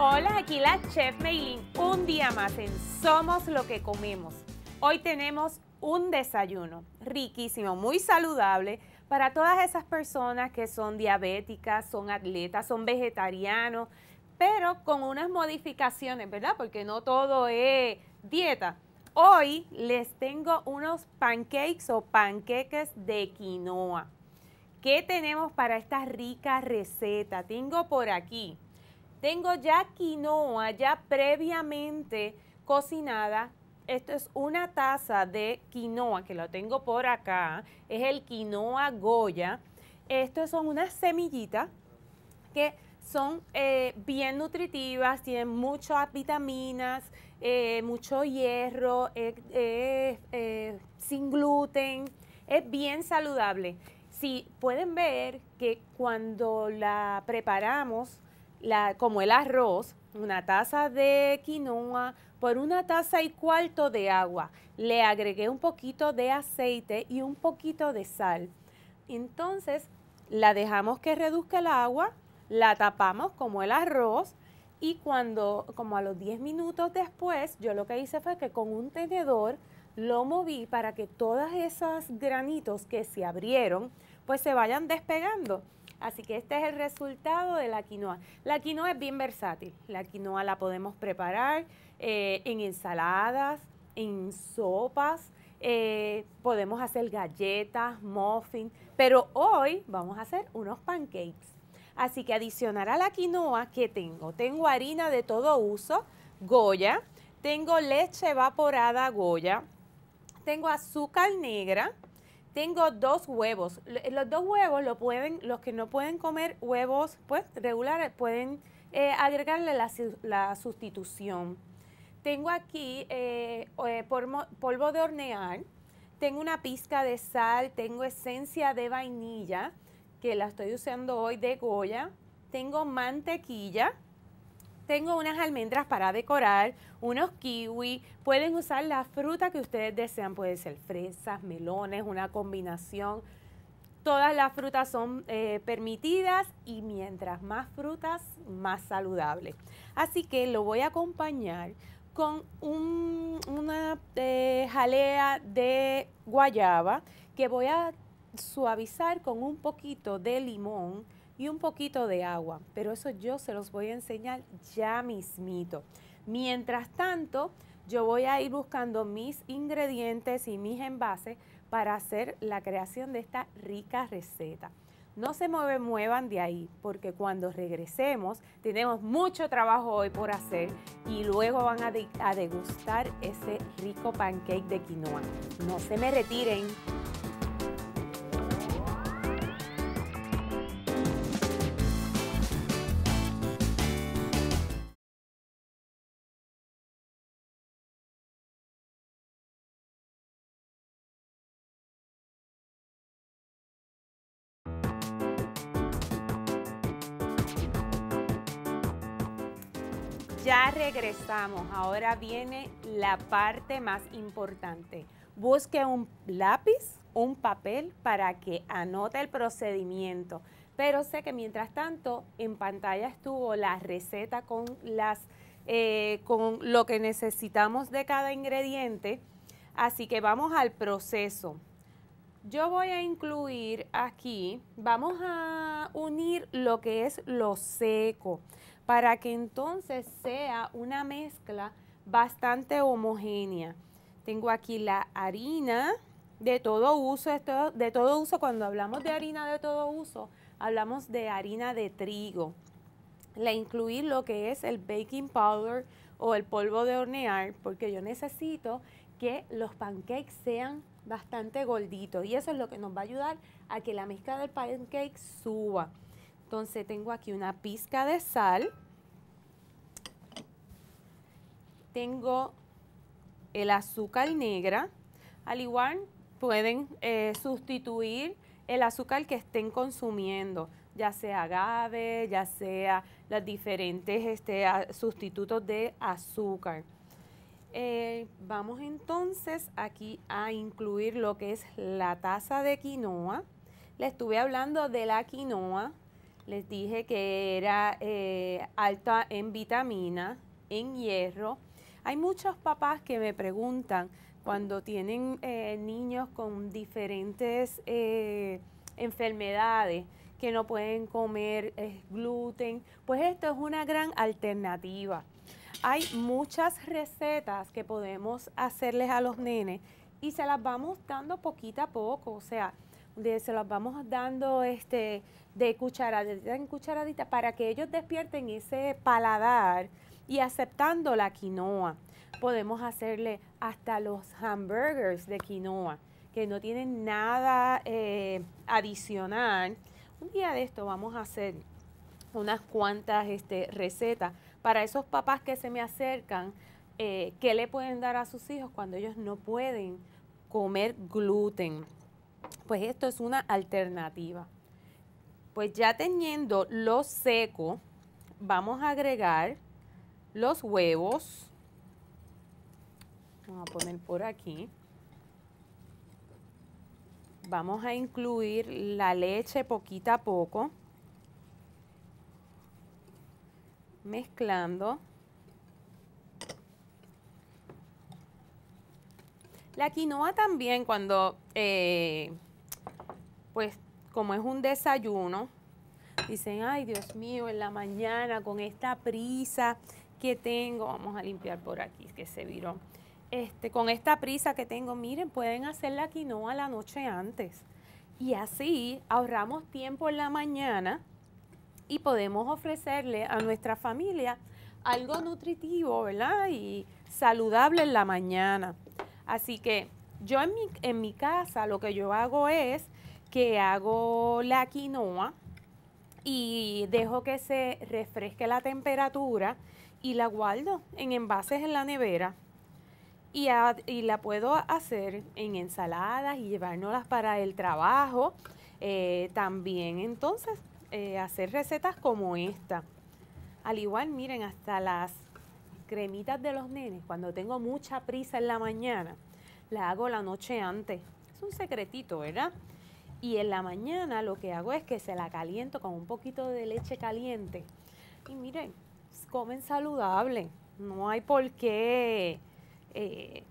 Hola, aquí la Chef Meilin, un día más en Somos lo que comemos. Hoy tenemos un desayuno riquísimo, muy saludable para todas esas personas que son diabéticas, son atletas, son vegetarianos, pero con unas modificaciones, ¿verdad? Porque no todo es dieta. Hoy les tengo unos pancakes o panqueques de quinoa. ¿Qué tenemos para esta rica receta? Tengo por aquí, tengo ya quinoa ya previamente cocinada. Esto es una taza de quinoa que lo tengo por acá. Es el quinoa Goya. Estos son unas semillitas que son eh, bien nutritivas, tienen muchas vitaminas, eh, mucho hierro, eh, sin gluten, es bien saludable. Si pueden ver que cuando la preparamos, como el arroz, una taza de quinoa por una taza y cuarto de agua, le agregué un poquito de aceite y un poquito de sal. Entonces, la dejamos que reduzca el agua, la tapamos como el arroz y cuando, como a los 10 minutos después, yo lo que hice fue que con un tenedor lo moví para que todas esas granitos que se abrieron, pues se vayan despegando. Así que este es el resultado de la quinoa. La quinoa es bien versátil. La quinoa la podemos preparar eh, en ensaladas, en sopas, eh, podemos hacer galletas, muffins, pero hoy vamos a hacer unos pancakes. Así que adicionar a la quinoa, ¿qué tengo? Tengo harina de todo uso, Goya, tengo leche evaporada Goya, tengo azúcar negra, tengo dos huevos. Los dos huevos lo pueden, los que no pueden comer huevos pues regulares, pueden eh, agregarle la, sustitución. Tengo aquí eh, eh, polvo de hornear, tengo una pizca de sal, tengo esencia de vainilla, que la estoy usando hoy de Goya. Tengo mantequilla. Tengo unas almendras para decorar, unos kiwi. Pueden usar la fruta que ustedes desean. Puede ser fresas, melones, una combinación. Todas las frutas son eh, permitidas y mientras más frutas, más saludable. Así que lo voy a acompañar con una eh, jalea de guayaba que voy a suavizar con un poquito de limón y un poquito de agua, pero eso yo se los voy a enseñar ya mismito. Mientras tanto, yo voy a ir buscando mis ingredientes y mis envases para hacer la creación de esta rica receta. No se muevan de ahí, porque cuando regresemos tenemos mucho trabajo hoy por hacer y luego van a degustar ese rico pancake de quinoa. No se me retiren. Regresamos. Ahora viene la parte más importante. Busque un lápiz, un papel para que anote el procedimiento. Pero sé que mientras tanto en pantalla estuvo la receta con, las, eh, con lo que necesitamos de cada ingrediente. Así que vamos al proceso. Yo voy a incluir aquí, vamos a unir lo que es lo seco para que entonces sea una mezcla bastante homogénea. Tengo aquí la harina de todo uso, de todo uso, cuando hablamos de harina de todo uso, hablamos de harina de trigo. Le incluí lo que es el baking powder o el polvo de hornear, porque yo necesito que los pancakes sean bastante gorditos y eso es lo que nos va a ayudar a que la mezcla del pancake suba. Entonces tengo aquí una pizca de sal. Tengo el azúcar negra. Al igual pueden eh, sustituir el azúcar que estén consumiendo, ya sea agave, ya sea los diferentes este, sustitutos de azúcar. Eh, vamos entonces aquí a incluir lo que es la taza de quinoa. Le estuve hablando de la quinoa. Les dije que era eh, alta en vitamina, en hierro. Hay muchos papás que me preguntan cuando tienen eh, niños con diferentes eh, enfermedades que no pueden comer gluten, pues esto es una gran alternativa. Hay muchas recetas que podemos hacerles a los nenes y se las vamos dando poquito a poco, o sea, se las vamos dando este, de cucharadita en cucharadita para que ellos despierten ese paladar y aceptando la quinoa. Podemos hacerle hasta los hamburgers de quinoa, que no tienen nada eh, adicional. Un día de esto vamos a hacer unas cuantas este, recetas para esos papás que se me acercan, eh, ¿qué le pueden dar a sus hijos cuando ellos no pueden comer gluten? Pues esto es una alternativa. Pues ya teniendo lo seco, vamos a agregar los huevos. Vamos a poner por aquí. Vamos a incluir la leche poquito a poco. Mezclando. La quinoa también cuando, eh, pues como es un desayuno, dicen, ay Dios mío, en la mañana con esta prisa que tengo, vamos a limpiar por aquí que se viró, este, con esta prisa que tengo, miren, pueden hacer la quinoa la noche antes. Y así ahorramos tiempo en la mañana y podemos ofrecerle a nuestra familia algo nutritivo, ¿verdad? Y saludable en la mañana. Así que yo en mi, en mi casa lo que yo hago es que hago la quinoa y dejo que se refresque la temperatura y la guardo en envases en la nevera. Y, la puedo hacer en ensaladas y llevárnoslas para el trabajo. Eh, también entonces eh, hacer recetas como esta. Al igual, miren, hasta las cremitas de los nenes, cuando tengo mucha prisa en la mañana, la hago la noche antes. Es un secretito, ¿verdad? Y en la mañana lo que hago es que se la caliento con un poquito de leche caliente. Y miren, comen saludable. No hay por qué eh,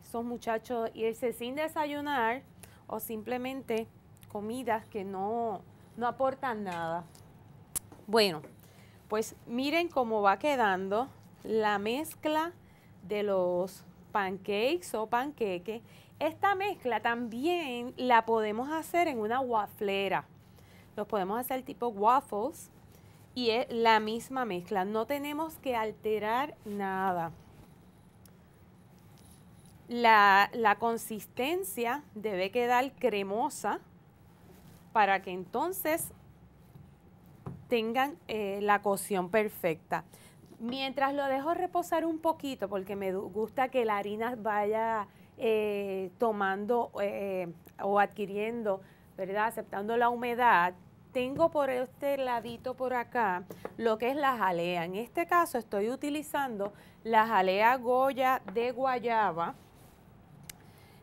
esos muchachos irse sin desayunar o simplemente comidas que no, no aportan nada. Bueno, pues miren cómo va quedando la mezcla de los pancakes o panqueques esta mezcla también la podemos hacer en una waflera. Los podemos hacer tipo waffles y es la misma mezcla. No tenemos que alterar nada. La, consistencia debe quedar cremosa para que entonces tengan eh, la cocción perfecta. Mientras lo dejo reposar un poquito, porque me gusta que la harina vaya eh, tomando eh, o adquiriendo, ¿verdad? Aceptando la humedad, tengo por este ladito por acá lo que es la jalea. En este caso estoy utilizando la jalea Goya de guayaba.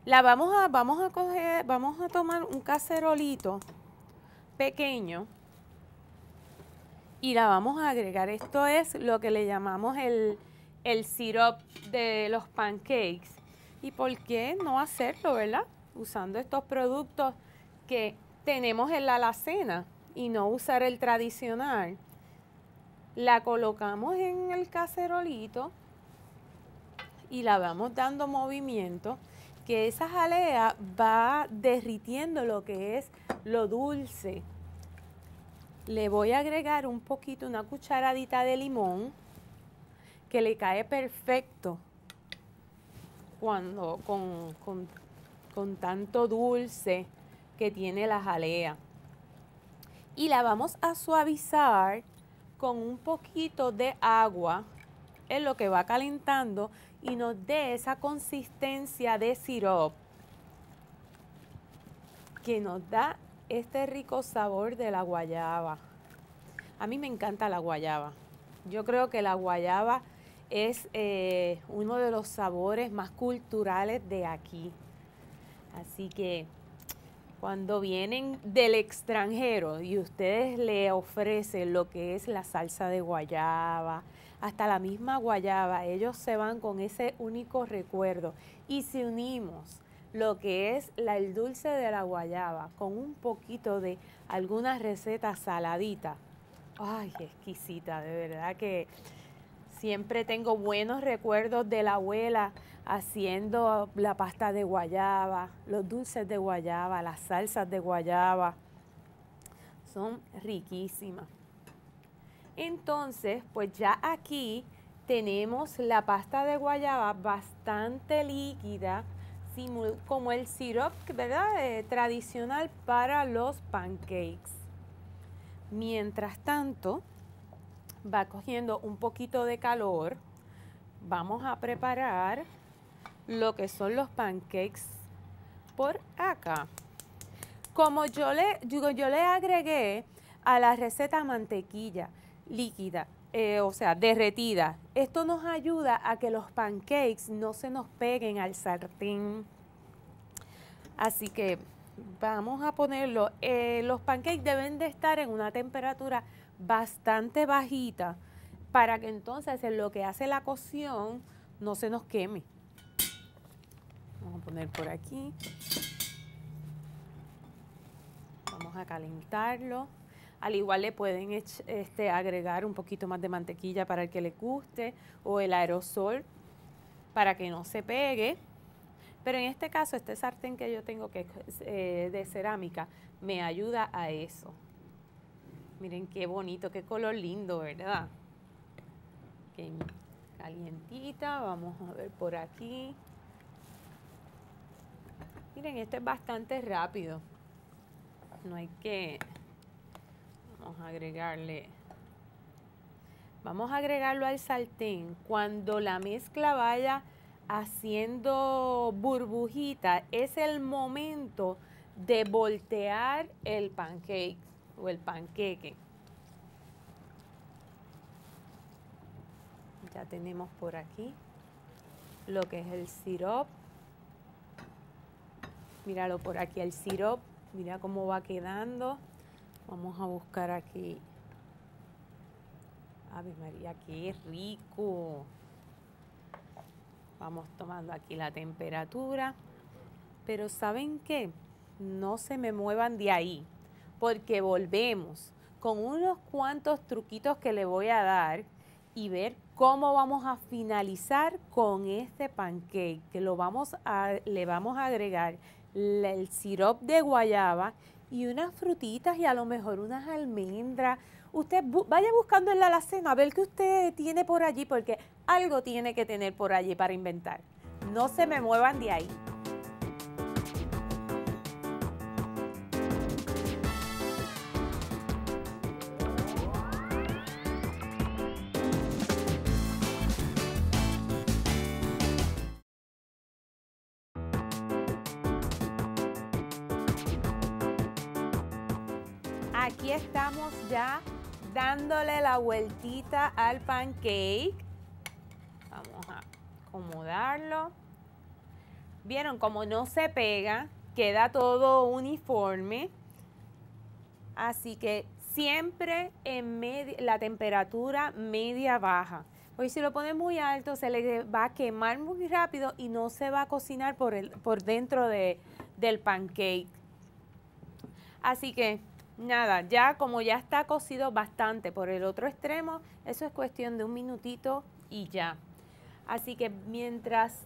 La vamos a, vamos a coger, vamos a tomar un cacerolito pequeño y la vamos a agregar. Esto es lo que le llamamos el, el syrup de los pancakes. ¿Y por qué no hacerlo, verdad? Usando estos productos que tenemos en la alacena y no usar el tradicional. La colocamos en el cacerolito y la vamos dando movimiento, que esa jalea va derritiendo lo que es lo dulce. Le voy a agregar un poquito, una cucharadita de limón, que le cae perfecto cuando con, tanto dulce que tiene la jalea. Y la vamos a suavizar con un poquito de agua en lo que va calentando y nos dé esa consistencia de sirop que nos da este rico sabor de la guayaba. A mí me encanta la guayaba. Yo creo que la guayaba es eh, uno de los sabores más culturales de aquí. Así que cuando vienen del extranjero y ustedes le ofrecen lo que es la salsa de guayaba, hasta la misma guayaba, ellos se van con ese único recuerdo. Y si unimos lo que es la, el dulce de la guayaba con un poquito de alguna receta saladita, ay, exquisita, de verdad que siempre tengo buenos recuerdos de la abuela haciendo la pasta de guayaba, los dulces de guayaba, las salsas de guayaba. Son riquísimas. Entonces, pues ya aquí tenemos la pasta de guayaba bastante líquida, como el syrup, ¿verdad? Eh, tradicional para los pancakes. Mientras tanto, va cogiendo un poquito de calor. Vamos a preparar lo que son los pancakes por acá. Como yo le, yo, yo le agregué a la receta mantequilla líquida, eh, o sea, derretida, esto nos ayuda a que los pancakes no se nos peguen al sartén. Así que vamos a ponerlo. Eh, los pancakes deben de estar en una temperatura bastante bajita para que entonces en lo que hace la cocción no se nos queme. Vamos a poner por aquí. Vamos a calentarlo. Al igual le pueden este, agregar un poquito más de mantequilla para el que le guste o el aerosol para que no se pegue. Pero en este caso, este sartén que yo tengo que eh, de cerámica me ayuda a eso. Miren qué bonito, qué color lindo, ¿verdad? calientita, vamos a ver por aquí. Miren, este es bastante rápido. No hay que... Vamos a agregarle... Vamos a agregarlo al sartén. Cuando la mezcla vaya haciendo burbujita, es el momento de voltear el pancake o el panqueque. Ya tenemos por aquí lo que es el sirope. Míralo por aquí el sirop. Mira cómo va quedando. Vamos a buscar aquí. Ave María, qué rico. Vamos tomando aquí la temperatura. Pero ¿saben qué? No se me muevan de ahí. Porque volvemos con unos cuantos truquitos que le voy a dar y ver cómo vamos a finalizar con este pancake que lo vamos a, le vamos a agregar el sirop de guayaba y unas frutitas y a lo mejor unas almendras. Usted vaya buscando en la alacena a ver qué usted tiene por allí, porque algo tiene que tener por allí para inventar. No se me muevan de ahí. Dándole la vueltita al pancake. Vamos a acomodarlo. Vieron como no se pega, queda todo uniforme. Así que siempre en la temperatura media baja. Hoy si lo pone muy alto se le va a quemar muy rápido y no se va a cocinar por, el, por dentro de, del pancake. Así que nada, ya como ya está cocido bastante por el otro extremo, eso es cuestión de un minutito y ya. Así que mientras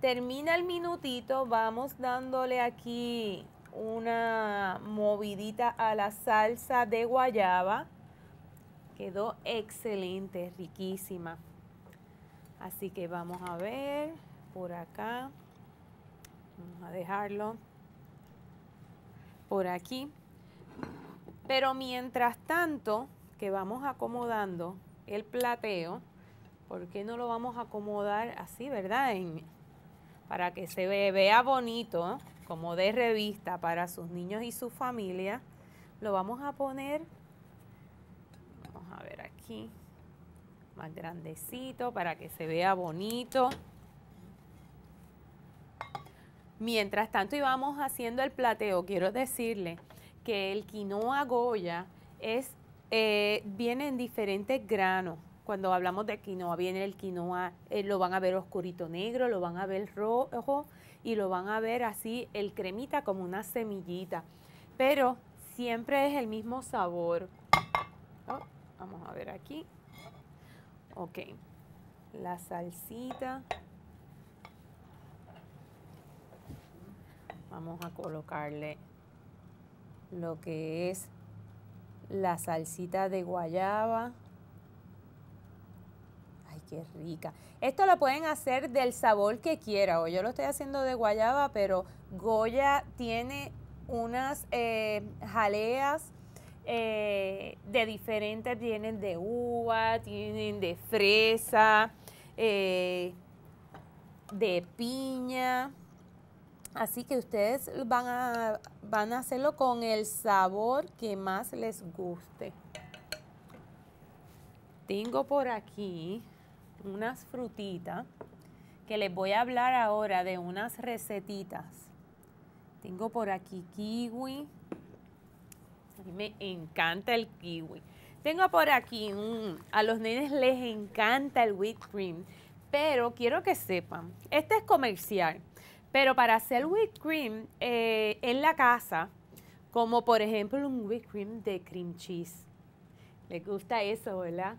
termina el minutito, vamos dándole aquí una movidita a la salsa de guayaba. Quedó excelente, riquísima. Así que vamos a ver por acá. Vamos a dejarlo por aquí. Pero mientras tanto que vamos acomodando el plateo, ¿por qué no lo vamos a acomodar así, verdad? para que se vea bonito, como de revista para sus niños y su familia. Lo vamos a poner, vamos a ver aquí, más grandecito para que se vea bonito. Mientras tanto íbamos haciendo el plateo, quiero decirle el quinoa Goya es, eh, viene en diferentes granos. Cuando hablamos de quinoa, viene el quinoa, eh, lo van a ver oscurito negro, lo van a ver rojo y lo van a ver así el cremita como una semillita. Pero siempre es el mismo sabor. Oh, vamos a ver aquí. Ok. La salsita. Vamos a colocarle lo que es la salsita de guayaba. Ay, qué rica. Esto lo pueden hacer del sabor que quiera. O yo lo estoy haciendo de guayaba, pero Goya tiene unas eh, jaleas eh, de diferentes, tienen de uva, tienen de fresa, eh, de piña. Así que ustedes van a, van a hacerlo con el sabor que más les guste. Tengo por aquí unas frutitas que les voy a hablar ahora de unas recetitas. Tengo por aquí kiwi. A mí me encanta el kiwi. Tengo por aquí, a los nenes les encanta el whipped cream, pero quiero que sepan, este es comercial. Pero para hacer whipped cream eh, en la casa, como por ejemplo un whipped cream de cream cheese, ¿les gusta eso, verdad?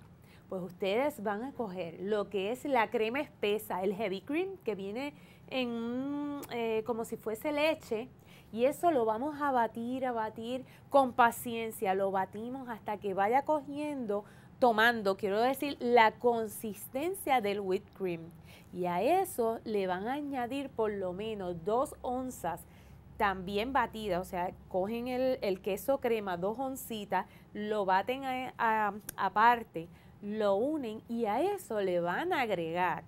Pues ustedes van a coger lo que es la crema espesa, el heavy cream, que viene en eh, como si fuese leche, y eso lo vamos a batir, a batir con paciencia, lo batimos hasta que vaya cogiendo, tomando, quiero decir, la consistencia del whipped cream. Y a eso le van a añadir por lo menos dos onzas también batida, o sea, cogen el, queso crema, dos oncitas, lo baten aparte, lo unen y a eso le van a agregar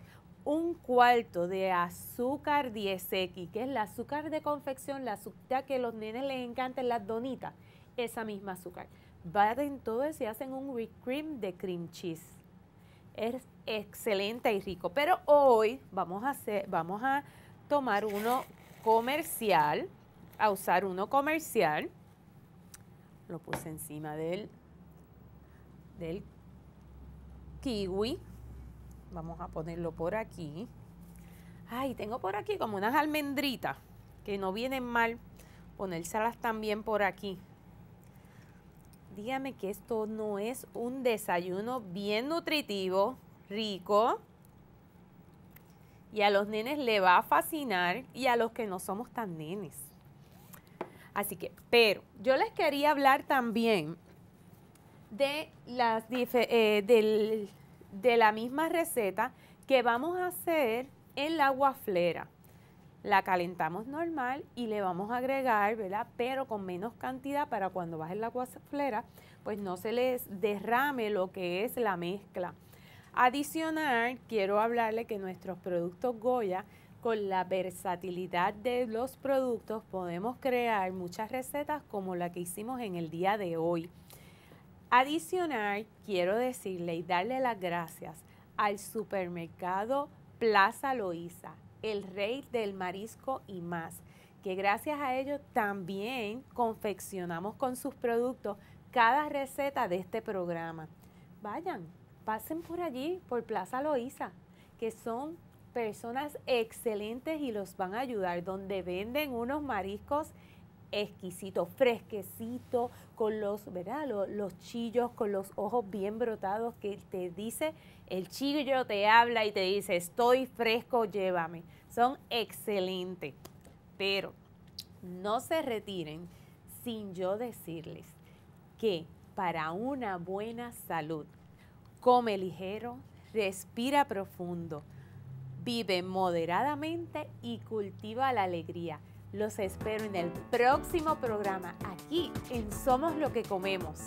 un cuarto de azúcar 10X, que es el azúcar de confección, la azúcar que a los nenes les encanta las donitas, esa misma azúcar. Baten todo eso y hacen un whipped cream de cream cheese es excelente y rico. Pero hoy vamos a hacer, vamos a tomar uno comercial, a usar uno comercial. Lo puse encima del, del kiwi. Vamos a ponerlo por aquí. Ay, tengo por aquí como unas almendritas que no vienen mal. Ponérselas también por aquí dígame que esto no es un desayuno bien nutritivo, rico, y a los nenes le va a fascinar y a los que no somos tan nenes. Así que, pero yo les quería hablar también de, las, eh, de la misma receta que vamos a hacer en la guaflera la calentamos normal y le vamos a agregar, ¿verdad? Pero con menos cantidad para cuando baje la guaflera, pues no se les derrame lo que es la mezcla. Adicional, quiero hablarle que nuestros productos Goya, con la versatilidad de los productos, podemos crear muchas recetas como la que hicimos en el día de hoy. Adicional, quiero decirle y darle las gracias al supermercado Plaza Loíza el rey del marisco y más, que gracias a ello también confeccionamos con sus productos cada receta de este programa. Vayan, pasen por allí, por Plaza Loíza, que son personas excelentes y los van a ayudar, donde venden unos mariscos exquisitos, fresquecitos, con los, ¿verdad? Los, los, chillos, con los ojos bien brotados, que te dice, el chillo te habla y te dice, estoy fresco, llévame. Son excelentes, pero no se retiren sin yo decirles que para una buena salud, come ligero, respira profundo, vive moderadamente y cultiva la alegría. Los espero en el próximo programa aquí en Somos lo que comemos.